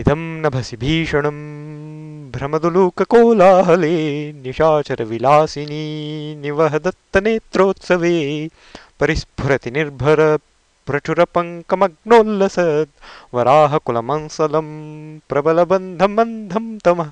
इदं नभसि भीषणं भ्रमदुलूककोलाहले निशाचरविलासिनी निवहदत्तनेत्रोत्सवे परिस्फुरति निर्भर प्रचुरपङ्कमग्नोल्लसद् वराहकुलमंसलं प्रबलबन्धं बन्धं तमः